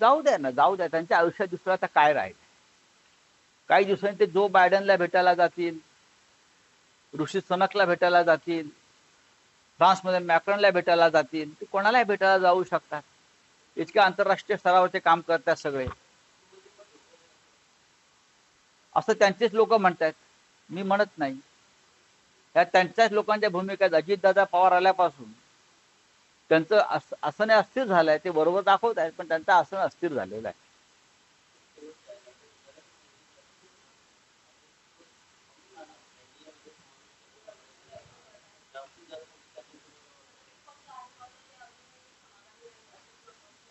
जाऊ द्या ना जाऊ द्या. त्यांच्या आयुष्यात दुसरं आता काय राहील? काही दिवसांनी ते जो बायडनला भेटायला जातील ऋषी सनकला भेटायला जातील फ्रान्समध्ये मॅक्रॉनला भेटायला जातील ते कोणालाही भेटायला जाऊ शकतात. इतक्या आंतरराष्ट्रीय स्तरावरचे काम करतात सगळे. असं त्यांचेच लोक म्हणतात मी म्हणत नाही. ह्या त्यांच्याच लोकांच्या भूमिका अजितदादा पवार आल्यापासून त्यांचं अस- आसने अस्थिर झालंय ते बरोबर दाखवत आहेत पण त्यांचं आसन अस्थिर झालेलं आहे.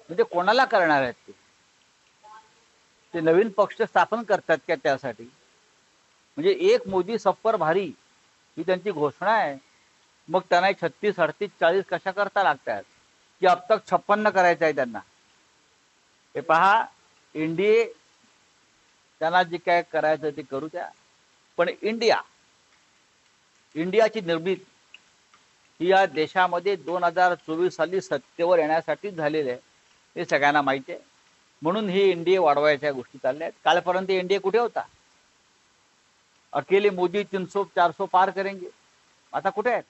म्हणजे कोणाला करणार आहेत ते? ते नवीन पक्ष स्थापन करतात का त्यासाठी? म्हणजे एक मोदी सफर भारी ही त्यांची घोषणा आहे. मग त्यांना छत्तीस अडतीस चाळीस कशा करता लागतात? की अब तक छप्पन्न करायचं आहे त्यांना. हे पहा इंडिये त्यांना जे काय करायचं ते करू द्या. पण इंडिया इंडियाची निर्मिती ही या देशामध्ये दोन हजार चोवीस साली सत्तेवर येण्यासाठीच झालेली आहे. हे सगळ्यांना माहिती आहे. म्हणून ही एनडीए वाढवायच्या गोष्टी चालल्या आहेत. कालपर्यंत एनडीए कुठे होता? अकेले मोदी तीनसो चारसो पार करेंगे. आता कुठे आहेत?